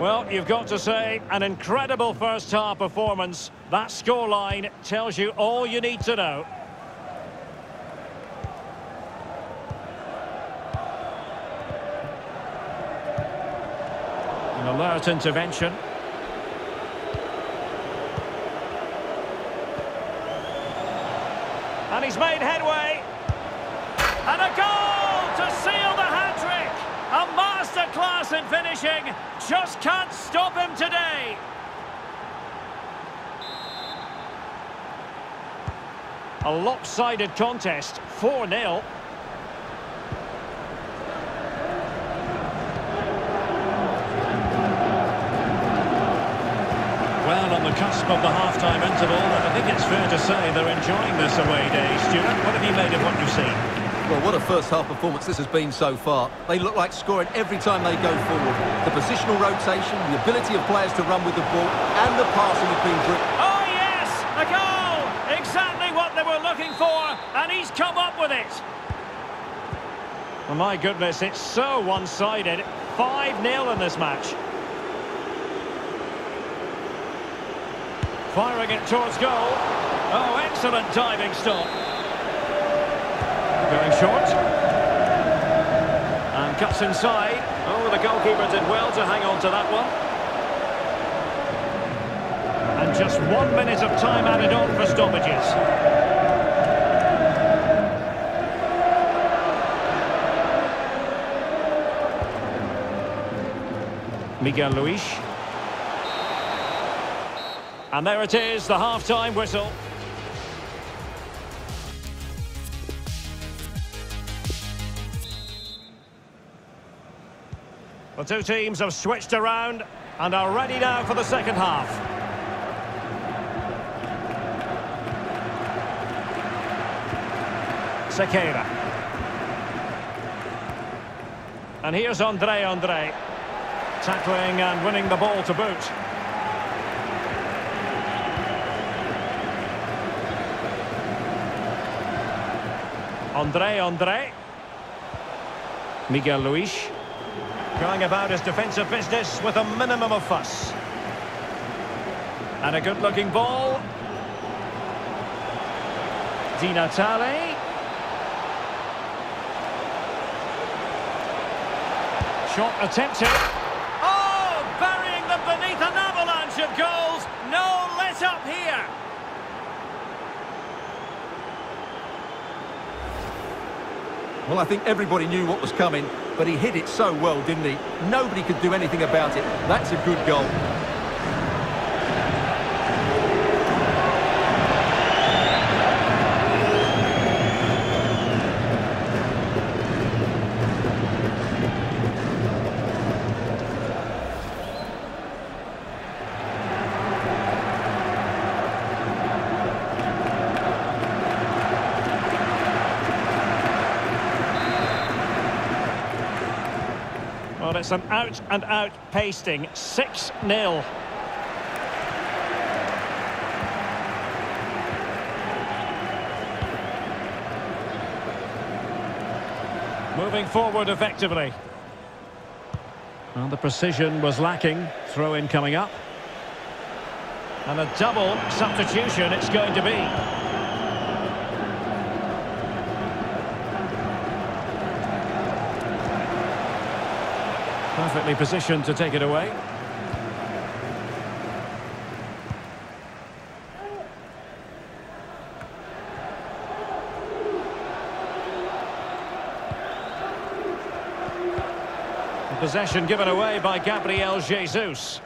Well, you've got to say, an incredible first-half performance. That scoreline tells you all you need to know. An alert intervention. And he's made headway. And a goal to seal the hat-trick. A masterclass in finishing. Just can't stop him today. A lopsided contest, 4-0. Well, on the cusp of the half-time interval, I think it's fair to say they're enjoying this away day. Stuart, what have you made of what you've seen? Well, what a first-half performance this has been so far. They look like scoring every time they go forward. The positional rotation, the ability of players to run with the ball, and the passing has been brilliant. Oh, yes! A goal! Exactly what they were looking for, and he's come up with it. Well, my goodness, it's so one-sided. 5-0 in this match. Firing it towards goal. Oh, excellent diving stop. Going short. And cuts inside. Oh, the goalkeeper did well to hang on to that one. And just one minute of time added on for stoppages. Miguel Luis. And there it is, the half-time whistle. The two teams have switched around and are ready now for the second half. Sequeira. And here's Andre Andre. Tackling and winning the ball to boot. Andre Andre. Miguel Luis. Going about his defensive business with a minimum of fuss. And a good-looking ball. Di Natale. Shot attempted. Oh, burying them beneath an avalanche of goals. No let up here. Well, I think everybody knew what was coming, but he hit it so well, didn't he? Nobody could do anything about it. That's a good goal. It's an out-and-out pasting. 6-0. Moving forward effectively. Well, the precision was lacking. Throw-in coming up. And a double substitution it's going to be. Perfectly positioned to take it away. The possession given away by Gabriel Jesus.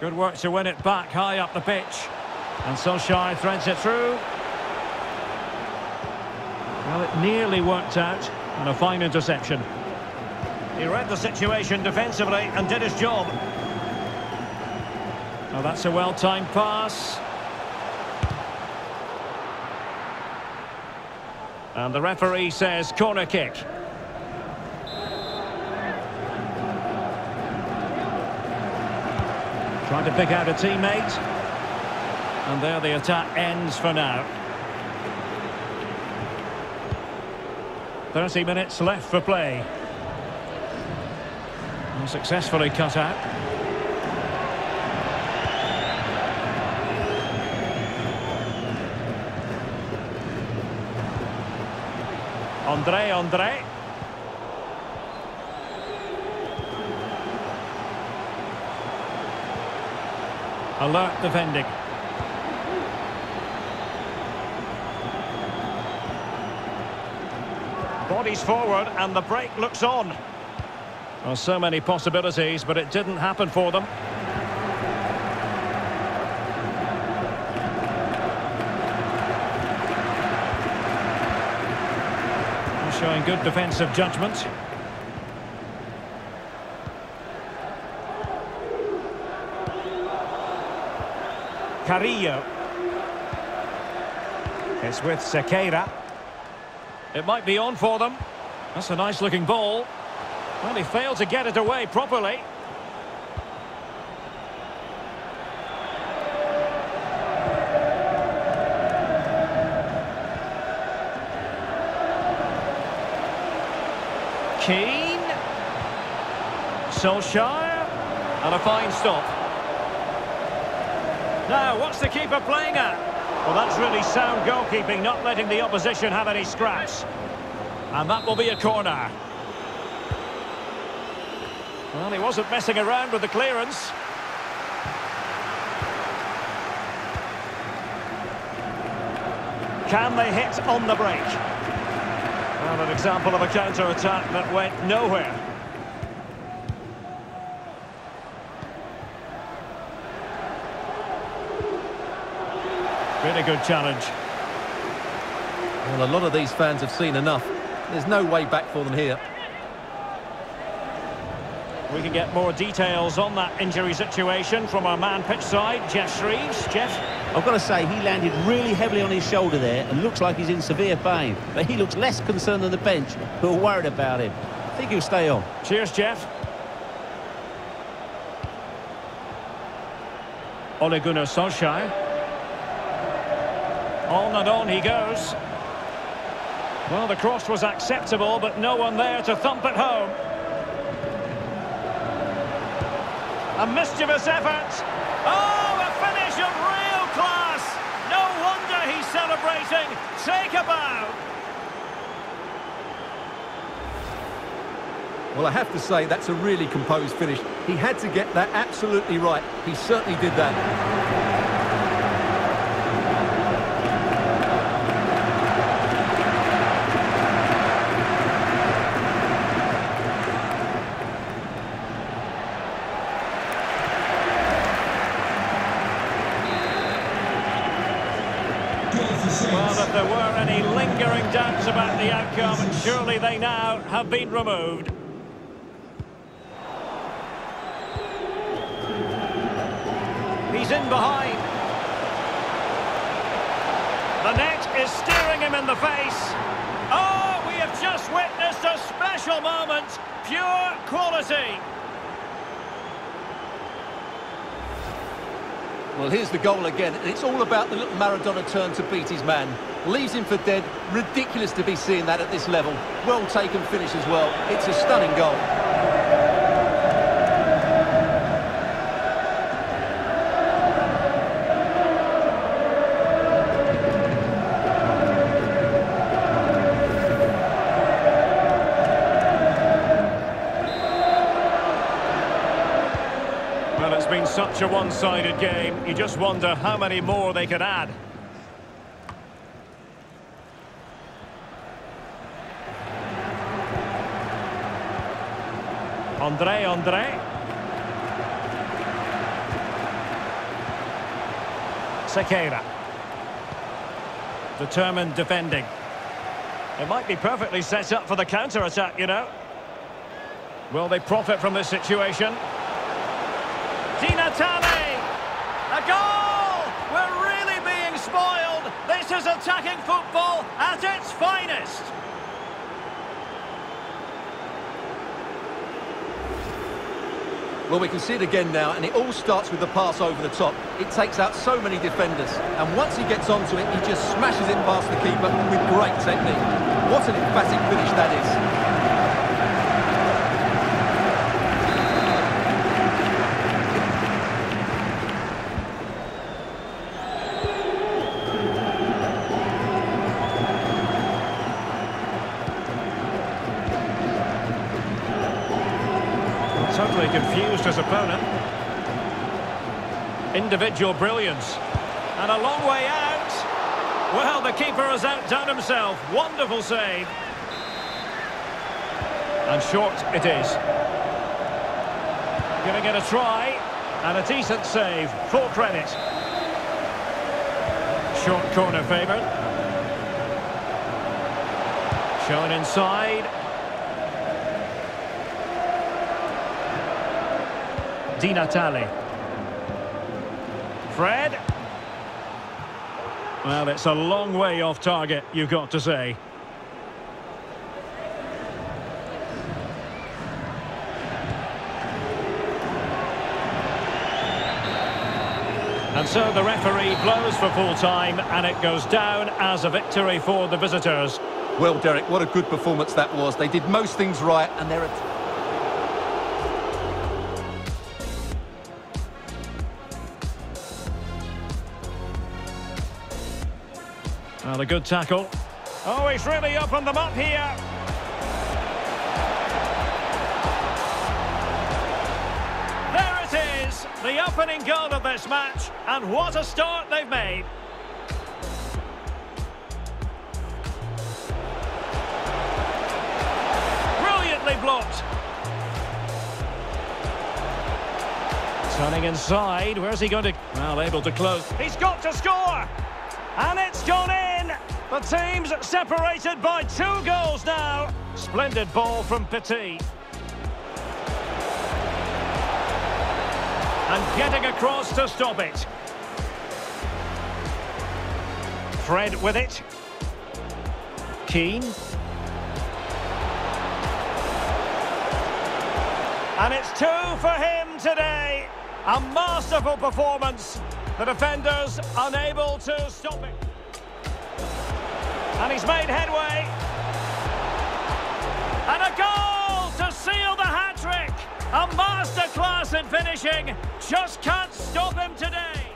Good work to win it back high up the pitch. And Solskjaer threads it through. Well, it nearly worked out. And a fine interception. He read the situation defensively and did his job. Oh, that's a well-timed pass. And the referee says corner kick. Trying to pick out a teammate. And there the attack ends for now. 30 minutes left for play and successfully cut out. Andre, Andre. Alert defending. Bodies forward and the break looks on. Well, so many possibilities, but it didn't happen for them. Showing good defensive judgment. Carrillo. It's with Sequeira. It might be on for them. That's a nice looking ball. Well, he failed to get it away properly. Keane. Solskjaer. And a fine stop. Now, what's the keeper playing at? Well, that's really sound goalkeeping, not letting the opposition have any scraps. And that will be a corner. Well, he wasn't messing around with the clearance. Can they hit on the break? Well, an example of a counter-attack that went nowhere. Really good challenge. Well, a lot of these fans have seen enough. There's no way back for them here. We can get more details on that injury situation from our man pitch side, Geoff Shreeves. Geoff? I've got to say, he landed really heavily on his shoulder there and looks like he's in severe pain. But he looks less concerned than the bench, who are worried about him. I think he'll stay on. Cheers, Geoff. Ole Gunnar Solskjaer. On and on he goes. Well, the cross was acceptable, but no one there to thump it home. A mischievous effort. Oh, a finish of real class. No wonder he's celebrating. Take a bow. Well, I have to say, that's a really composed finish. He had to get that absolutely right. He certainly did that. Well, if there were any lingering doubts about the outcome, and surely they now have been removed. He's in behind. The net is staring him in the face. Oh, we have just witnessed a special moment. Pure quality. Well, here's the goal again, and it's all about the little Maradona turn to beat his man. Leaves him for dead. Ridiculous to be seeing that at this level. Well taken finish as well. It's a stunning goal. Well, it's been such a one-sided game. You just wonder how many more they could add. Andre, Andre. Sequeira. Determined defending. It might be perfectly set up for the counter-attack, you know. Will they profit from this situation? Di! A goal! We're really being spoiled! This is attacking football at its finest! Well, we can see it again now, and it all starts with the pass over the top. It takes out so many defenders, and once he gets onto it, he just smashes it past the keeper with great technique. What an emphatic finish that is. Individual brilliance. And a long way out. Well, the keeper has outdone himself. Wonderful save. And short it is. Giving it a try. And a decent save. Full credit. Short corner favoured. Shown inside. Di Natale. Fred. Well, it's a long way off target, you've got to say. And so the referee blows for full time and it goes down as a victory for the visitors. Well, Derek, what a good performance that was. They did most things right and they're... Well, a good tackle. Oh, he's really opened them up here. There it is, the opening goal of this match, and what a start they've made. Brilliantly blocked. Turning inside, where's he going to... Well, able to close. He's got to score! And it's gone in! The team's separated by two goals now. Splendid ball from Petit. And getting across to stop it. Fred with it. Keane. And it's two for him today. A masterful performance. The defenders unable to stop it. And he's made headway. And a goal to seal the hat-trick. A masterclass in finishing. Just can't stop him today.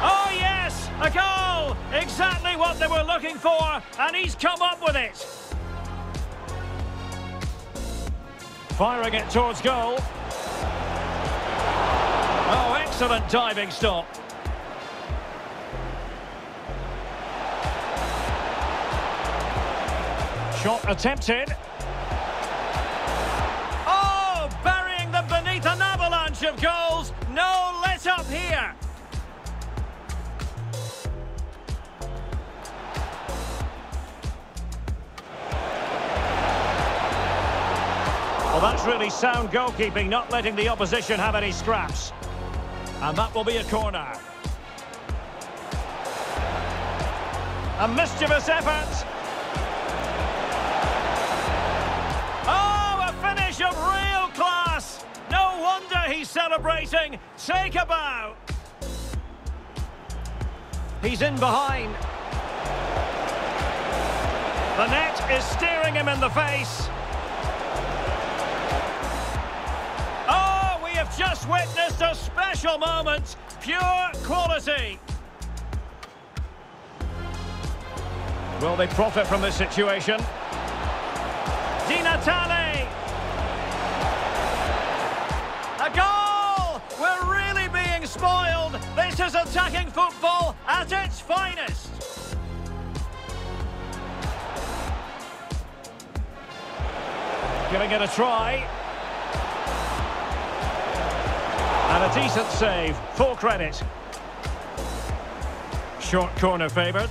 Oh yes, a goal. Exactly what they were looking for. And he's come up with it. Firing it towards goal. Oh, excellent diving stop. Shot attempted. Oh, burying them beneath an avalanche of goals. No let up here. Really sound goalkeeping, not letting the opposition have any scraps. And that will be a corner. A mischievous effort. Oh, a finish of real class. No wonder he's celebrating. Take a bow. He's in behind. The net is staring him in the face. Just witnessed a special moment. Pure quality. Will they profit from this situation? Di Natale! A goal! We're really being spoiled. This is attacking football at its finest. Giving it a try. And a decent save. Full credit. Short corner favoured.